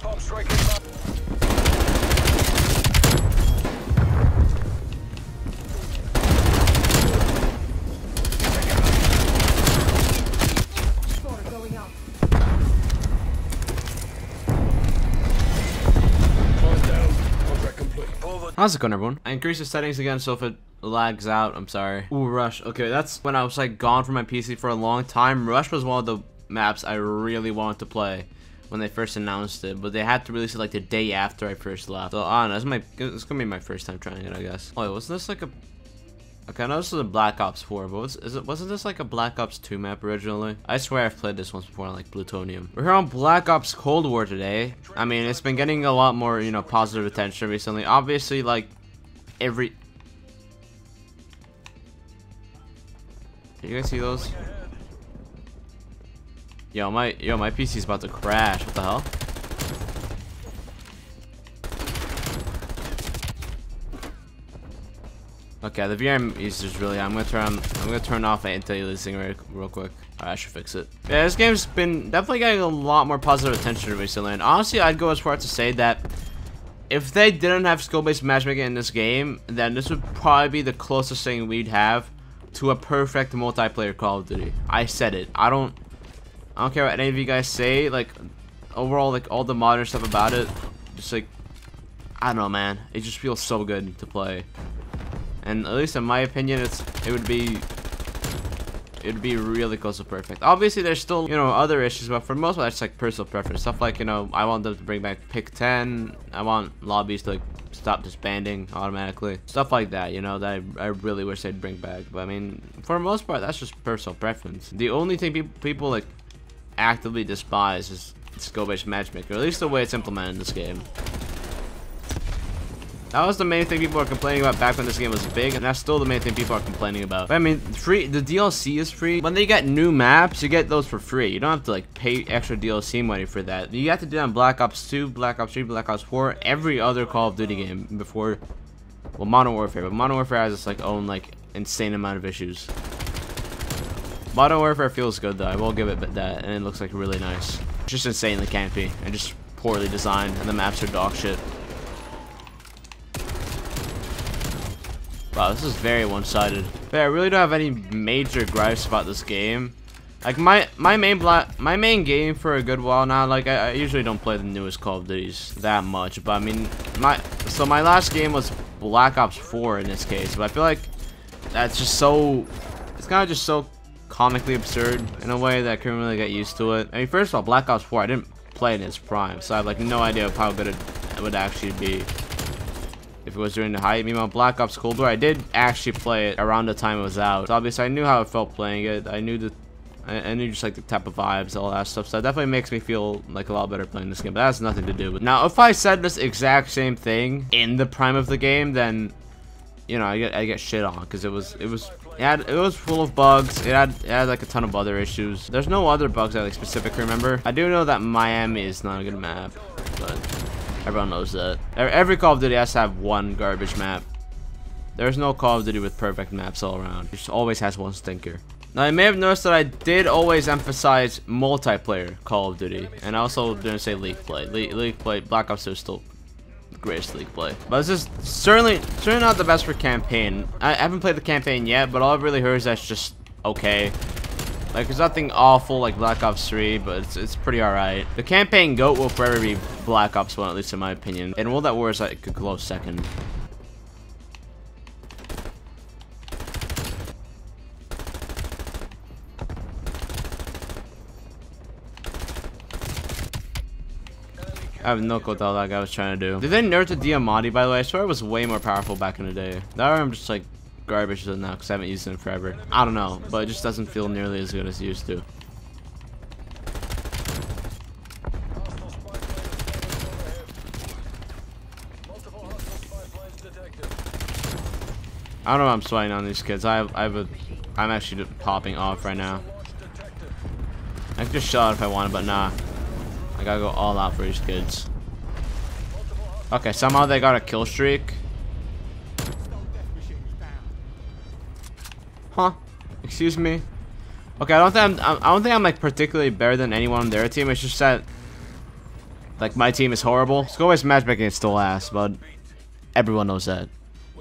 Napalm strike How's it going, everyone? I increased the settings again, so if it lags out, I'm sorry. Ooh, Rush. Okay, that's when I was like gone from my PC for a long time. Rush was one of the maps I really wanted to play when they first announced it, but they had to release it like the day after I first left. So I don't know. It's my it's gonna be my first time trying it, I guess. Oh, wait, wasn't this like a Okay, I know this is a Black Ops 4, but was, is it, wasn't this like a Black Ops 2 map originally? I swear I've played this once before on like Plutonium. We're here on Black Ops Cold War today. I mean, it's been getting a lot more, you know, positive attention recently. Obviously, like, every... Did you guys see those? Yo, my, yo, my PC's about to crash. What the hell? Okay, the VRM is just really. I'm gonna turn. I'm gonna turn off anti-aliasing real, real quick. Right, I should fix it. Yeah, this game's been definitely getting a lot more positive attention recently, and honestly, I'd go as far as to say that if they didn't have skill-based matchmaking in this game, then this would probably be the closest thing we'd have to a perfect multiplayer Call of Duty. I said it. I don't. I don't care what any of you guys say. Like, overall, like all the modern stuff about it, just like, I don't know, man. It just feels so good to play. And at least in my opinion, it's it would be it would be really close to perfect. Obviously, there's still, you know, other issues, but for most part, it's like personal preference. Stuff like, you know, I want them to bring back pick 10. I want lobbies to like stop disbanding automatically. Stuff like that, you know, that I, I really wish they'd bring back. But I mean, for most part, that's just personal preference. The only thing people, people like actively despise is skill-based matchmaking, or at least the way it's implemented in this game. That was the main thing people were complaining about back when this game was big, and that's still the main thing people are complaining about. But, I mean, free. The DLC is free. When they get new maps, you get those for free. You don't have to like pay extra DLC money for that. You have to do that on Black Ops 2, Black Ops 3, Black Ops 4, every other Call of Duty game before. Well, Modern Warfare, but Modern Warfare has its like own like insane amount of issues. Modern Warfare feels good though. I will give it that, and it looks like really nice. Just insanely campy and just poorly designed, and the maps are dog shit. Wow, this is very one-sided. But I really don't have any major gripes about this game. Like my my main my main game for a good while now. Like I, I, usually don't play the newest Call of Duties that much, but I mean my so my last game was Black Ops 4 in this case. But I feel like that's just so it's kind of just so comically absurd in a way that I couldn't really get used to it. I mean, first of all, Black Ops 4 I didn't play in its prime, so I have like no idea of how good it, would actually be if it was during the hype. Meanwhile, Black Ops Cold War, I did actually play it around the time it was out. So obviously, I knew how it felt playing it. I knew the I, knew just like the type of vibes, all that stuff. So that definitely makes me feel like a lot better playing this game. But that has nothing to do with. Now, if I said this exact same thing in the prime of the game, then you know I get I get shit on because it was it was it had it was full of bugs. It had it had like a ton of other issues. There's no other bugs I like specifically remember. I do know that Miami is not a good map, but. Everyone knows that. Every Call of Duty has to have one garbage map. There's no Call of Duty with perfect maps all around. It always has one stinker. Now, you may have noticed that I did always emphasize multiplayer Call of Duty. And I also didn't say League play. Le League play, Black Ops 2 is still greatest League play. But this is certainly, certainly not the best for campaign. I haven't played the campaign yet, but all I've really heard is that's just okay. Like, there's nothing awful like Black Ops 3, but it's, it's pretty alright. The campaign GOAT will forever be Black Ops 1, at least in my opinion. And World at War is like a close second. I have no clue what that guy was trying to do. Did they nerf the Diamatti, by the way? I swear it was way more powerful back in the day. That I'm just like garbage now because I haven't used it in forever. I don't know, but it just doesn't feel nearly as good as it used to. I don't know I'm sweating on these kids. I have, I have a, I'm actually popping off right now. I could just shut if I wanted, but nah. I gotta go all out for these kids. Okay, somehow they got a kill streak. Huh? Excuse me? Okay, I don't think I'm, I don't think I'm like particularly better than anyone on their team. It's just that like my team is horrible. Skill-based matchmaking is still ass, but everyone knows that.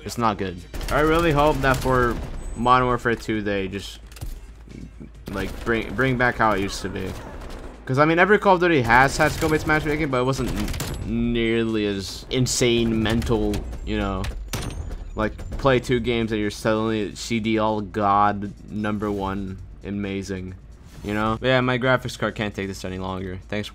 It's not good. I really hope that for Modern Warfare 2 they just like bring bring back how it used to be. Because, I mean, every Call of Duty has had skill-based matchmaking, but it wasn't nearly as insane mental, you know, like play two games and you're suddenly CDL god number one amazing, you know? But yeah, my graphics card can't take this any longer. Thanks.